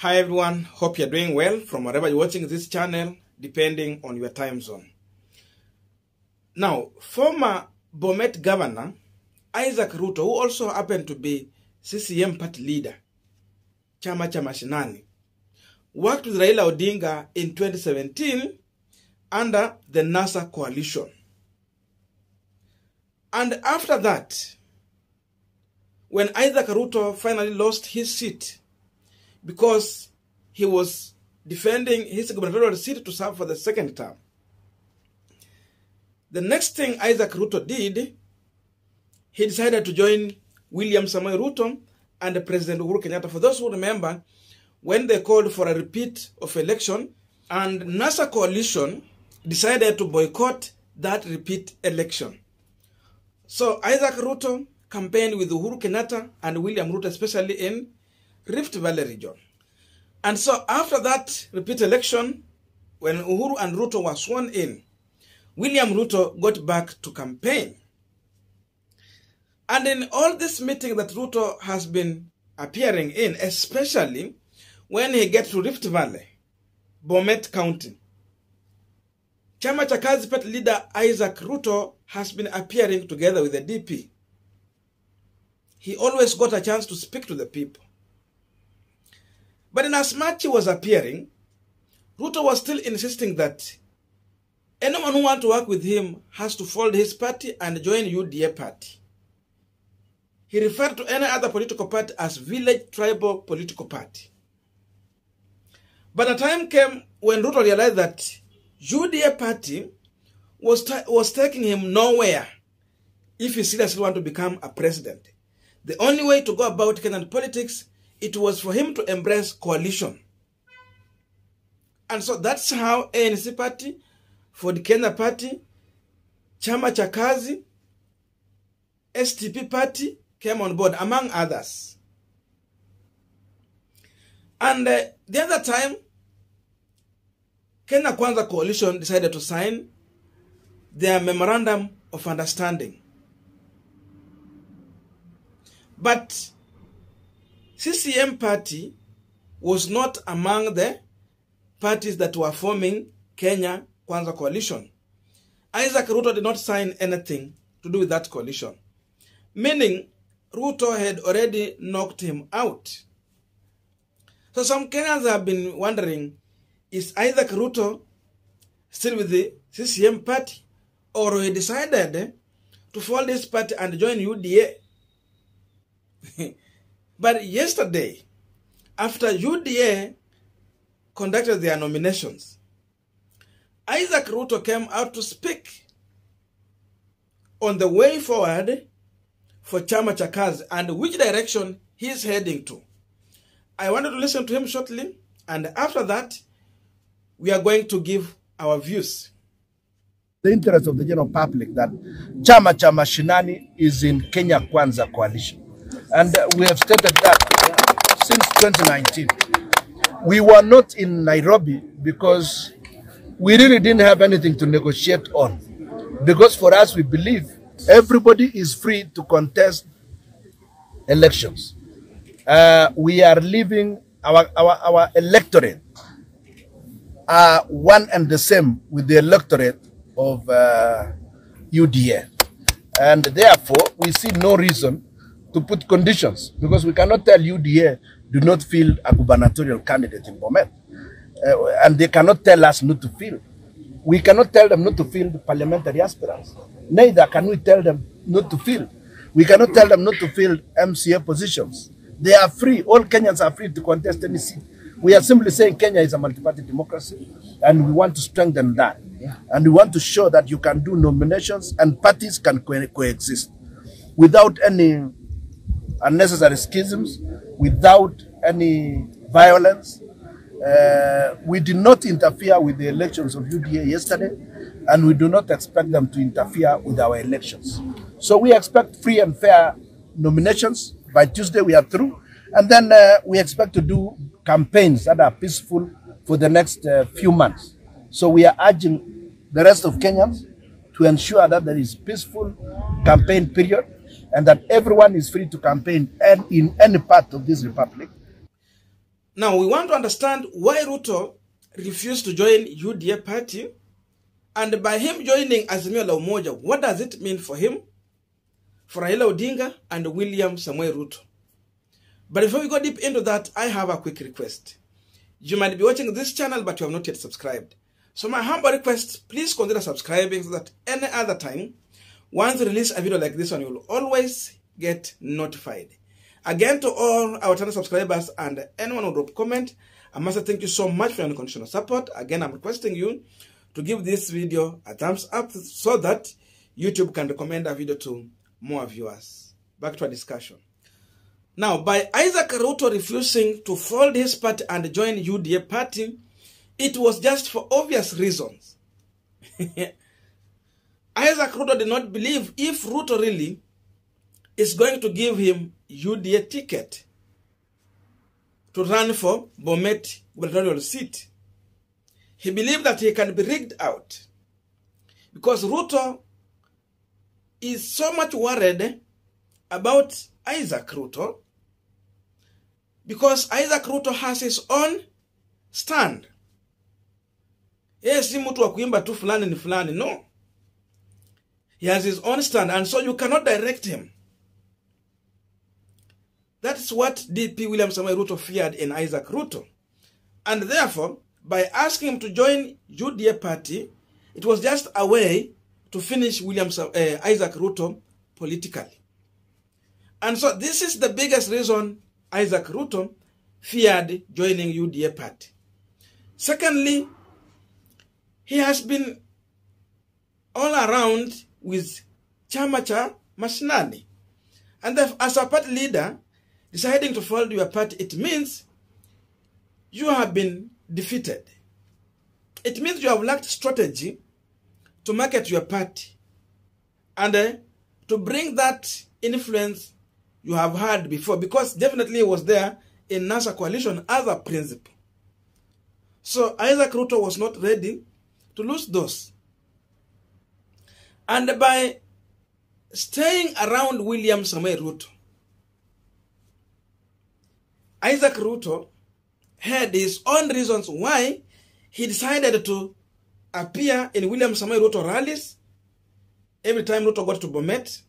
Hi everyone, hope you're doing well from wherever you're watching this channel, depending on your time zone. Now, former Bomet governor Isaac Ruto, who also happened to be CCM party leader, Chama cha Mashinani, worked with Raila Odinga in 2017 under the NASA coalition. And after that, when Isaac Ruto finally lost his seat because he was defending his gubernatorial seat to serve for the second term, the next thing Isaac Ruto did, he decided to join William Samoei Ruto and President Uhuru Kenyatta. For those who remember, when they called for a repeat of election, and NASA coalition decided to boycott that repeat election. So Isaac Ruto campaigned with Uhuru Kenyatta and William Ruto, especially in Rift Valley region. And so after that repeat election, when Uhuru and Ruto were sworn in, William Ruto got back to campaign. And in all this meeting that Ruto has been appearing in, especially when he gets to Rift Valley, Bomet County, Chama cha Party leader Isaac Ruto has been appearing together with the DP. He always got a chance to speak to the people. But in as much he was appearing, Ruto was still insisting that anyone who wants to work with him has to fold his party and join UDA party. He referred to any other political party as village tribal political party. But a time came when Ruto realized that UDA party was, was taking him nowhere if he seriously want to become a president. The only way to go about Kenyan politics, it was for him to embrace coalition. And so that's how ANC party, for the Kenya party, Chama cha Kazi, STP party came on board, among others. And uh, the other time, Kenya Kwanza coalition decided to sign their memorandum of understanding. But CCM party was not among the parties that were forming Kenya Kwanza coalition. Isaac Ruto did not sign anything to do with that coalition, meaning Ruto had already knocked him out. So some Kenyans have been wondering, is Isaac Ruto still with the CCM party or he decided to fold this party and join UDA? but yesterday, after UDA conducted their nominations, Isaac Ruto came out to speak on the way forward for Chama cha Kazi and which direction he's heading to. I wanted to listen to him shortly, and after that, we are going to give our views. the interest of the general public that Chama cha Mashinani is in Kenya Kwanza coalition. And we have stated that since 2019. We were not in Nairobi because we really didn't have anything to negotiate on. Because for us, we believe everybody is free to contest elections. Uh, we are leaving our, our, our electorate are one and the same with the electorate of uh, UDA. And therefore, we see no reason to put conditions because we cannot tell UDA do not field a gubernatorial candidate in Bomet. Uh, and they cannot tell us not to field. We cannot tell them not to field parliamentary aspirants. Neither can we tell them not to field. We cannot tell them not to field MCA positions. They are free. All Kenyans are free to contest any seat. We are simply saying Kenya is a multi-party democracy, and we want to strengthen that. And we want to show that you can do nominations and parties can co- coexist without any unnecessary schisms, without any violence. Uh, we did not interfere with the elections of UDA yesterday, and we do not expect them to interfere with our elections. So we expect free and fair nominations. By Tuesday, we are through. And then uh, we expect to do campaigns that are peaceful for the next uh, few months. So we are urging the rest of Kenyans to ensure that there is peaceful campaign period and that everyone is free to campaign and in any part of this republic Now we want to understand why Ruto refused to join UDA party and by him joining Azimio la Umoja, what does it mean for him, for Raila Odinga and William Samoei Ruto? But before we go deep into that, I have a quick request. You might be watching this channel, but you have not yet subscribed. So my humble request, please consider subscribing so that any other time, once we release a video like this one, you will always get notified. Again, to all our channel subscribers and anyone who drop comment, I must thank you so much for your unconditional support. Again, I'm requesting you to give this video a thumbs up so that YouTube can recommend a video to more viewers. Back to our discussion. Now, by Isaac Ruto refusing to fold his party and join UDA party, it was just for obvious reasons. Isaac Ruto did not believe if Ruto really is going to give him UDA ticket to run for Bomet gubernatorial seat. He believed that he can be rigged out because Ruto is so much worried about Isaac Ruto because Isaac Ruto has his own stand. Yeye si mtu wa kuimba tu fulani ni fulani, no. He has his own stand and so you cannot direct him. That's what DP William Samoei Ruto feared in Isaac Ruto. And therefore, by asking him to join UDA party, it was just a way to finish William uh, Isaac Ruto politically. And so this is the biggest reason Isaac Ruto feared joining UDA party. Secondly, he has been all around with Chama cha Mashinani. And as a party leader, deciding to fold your party, it means you have been defeated. It means you have lacked strategy to market your party and uh, to bring that influence you have had before because definitely it was there in NASA coalition as a principal. So Isaac Ruto was not ready to lose those. And by staying around William Samoei Ruto, Isaac Ruto had his own reasons why he decided to appear in William Samoei Ruto rallies every time Ruto got to Bomet.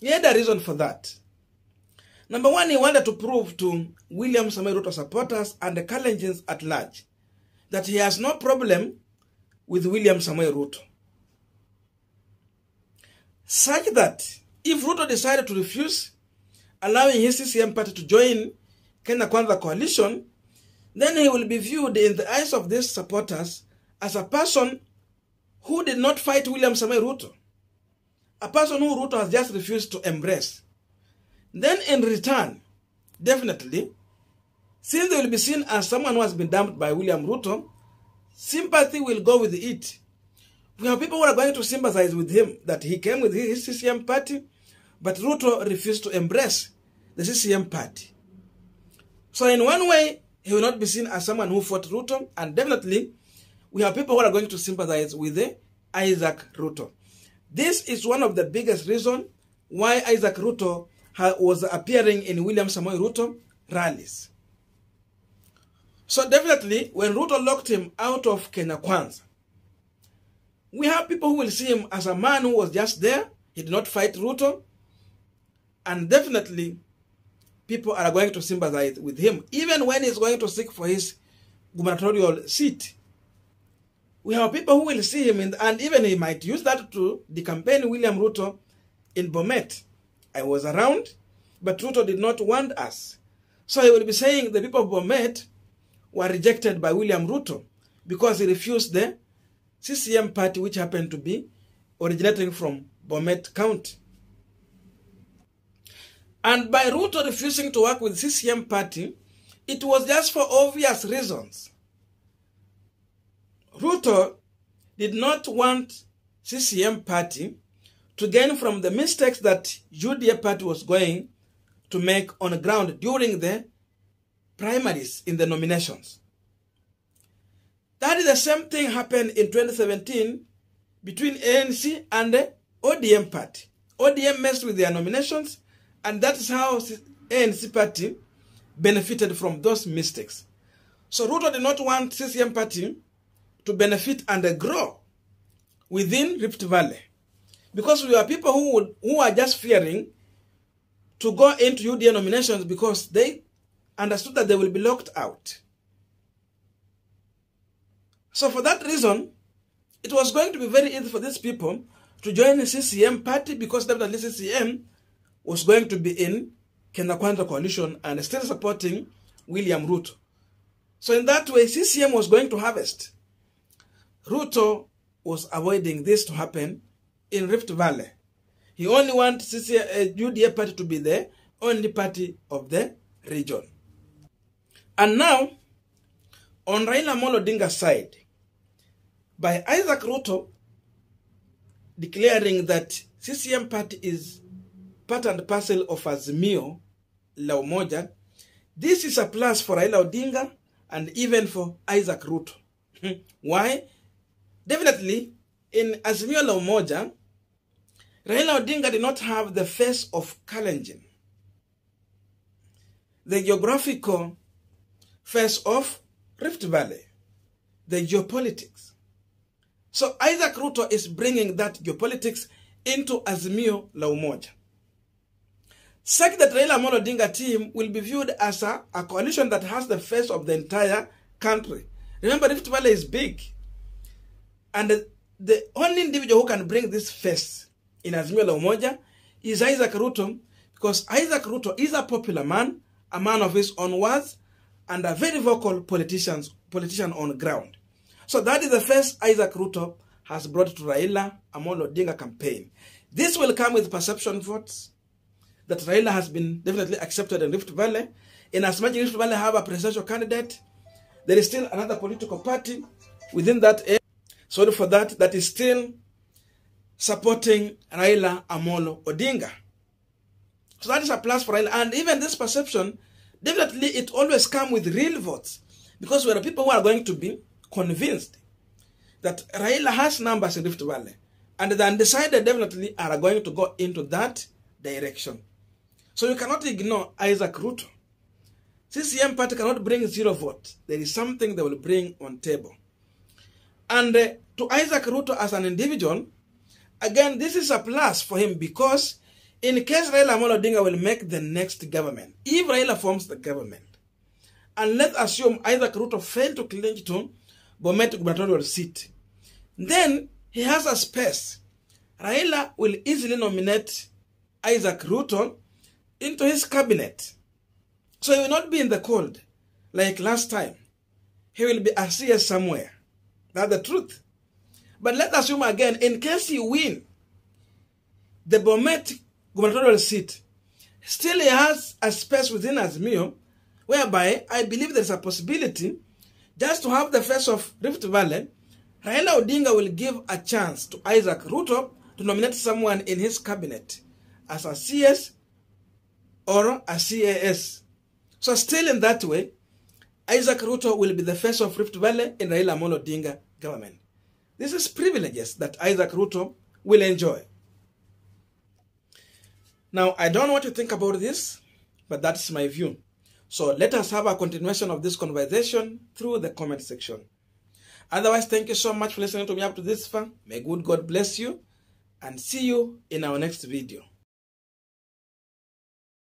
He had a reason for that. Number one, he wanted to prove to William Samoei Ruto supporters and the Kalenjins at large that he has no problem with William Samoei Ruto. Such that if Ruto decided to refuse allowing his CCM party to join Kenya Kwanza coalition, then he will be viewed in the eyes of these supporters as a person who did not fight William Samoei Ruto, a person who Ruto has just refused to embrace. Then in return, definitely, since they will be seen as someone who has been dumped by William Ruto, sympathy will go with it. We have people who are going to sympathize with him that he came with his CCM party, but Ruto refused to embrace the CCM party. So in one way, he will not be seen as someone who fought Ruto, and definitely we have people who are going to sympathize with Isaac Ruto. This is one of the biggest reasons why Isaac Ruto was appearing in William Samoei Ruto rallies. So definitely, when Ruto locked him out of Kenya Kwanza, we have people who will see him as a man who was just there. He did not fight Ruto. And definitely, people are going to sympathize with him, even when he's going to seek for his gubernatorial seat. We have people who will see him, in, and even he might use that to the campaign William Ruto in Bomet. I was around, but Ruto did not want us. So he will be saying the people of Bomet were rejected by William Ruto because he refused the CCM party, which happened to be originating from Bomet County. And by Ruto refusing to work with CCM party, it was just for obvious reasons. Ruto did not want CCM party to gain from the mistakes that UDA party was going to make on the ground during the primaries in the nominations. That is the same thing happened in 2017 between ANC and the ODM party. ODM messed with their nominations, and that is how ANC party benefited from those mistakes. So Ruto did not want CCM party to benefit and grow within Rift Valley. Because we are people who would, who are just fearing to go into UDA nominations because they understood that they will be locked out. So for that reason, it was going to be very easy for these people to join the CCM party because definitely CCM was going to be in Kenya Kwanza coalition and still supporting William Ruto. So in that way, CCM was going to harvest. Ruto was avoiding this to happen in Rift Valley. He only wants CCM, uh, UDA party to be the only party of the region. And now, on Raila Amolo Odinga's side, by Isaac Ruto declaring that CCM party is part and parcel of Azimio la Umoja, this is a plus for Raila Odinga and even for Isaac Ruto. Hmm. Why? Definitely, in Azimio la Umoja, Raila Odinga did not have the face of Kalenjin, the geographical face of Rift Valley, the geopolitics. So Isaac Ruto is bringing that geopolitics into Azimio la Umoja. Such that Raila Amolo Odinga team will be viewed as a, a coalition that has the face of the entire country. Remember, Rift Valley is big. And the, the only individual who can bring this face in Azimio la Umoja is Isaac Ruto because Isaac Ruto is a popular man, a man of his own words, and a very vocal politician on ground. So that is the first Isaac Ruto has brought to Raila Amolo Odinga campaign. This will come with perception votes that Raila has been definitely accepted in Rift Valley. In as much Rift Valley have a presidential candidate, there is still another political party within that area. Sorry for that, that is still supporting Raila Amolo Odinga. So that is a plus for Raila. And even this perception, definitely it always come with real votes. Because there are people who are going to be convinced that Raila has numbers in Rift Valley. And the undecided definitely are going to go into that direction. So you cannot ignore Isaac Ruto. CCM party cannot bring zero vote. There is something they will bring on table. And uh, to Isaac Ruto as an individual, again, this is a plus for him because in case Raila Amolo will make the next government, if Raila forms the government, and let's assume Isaac Ruto failed to clinch to Bomet gubernatorial seat, then he has a space. Raila will easily nominate Isaac Ruto into his cabinet. So he will not be in the cold like last time. He will be a CS somewhere. That's the truth. But let's assume again, in case he win the Bomet gubernatorial seat, still he has a space within Azimio whereby I believe there's a possibility just to have the face of Rift Valley, Raila Odinga will give a chance to Isaac Ruto to nominate someone in his cabinet as a CS or a CAS. So still in that way, Isaac Ruto will be the face of Rift Valley in Raila Amolo Odinga government. This is privileges that Isaac Ruto will enjoy. Now, I don't what you think about this, but that's my view. So let us have a continuation of this conversation through the comment section. Otherwise, thank you so much for listening to me up to this far. May good God bless you and see you in our next video.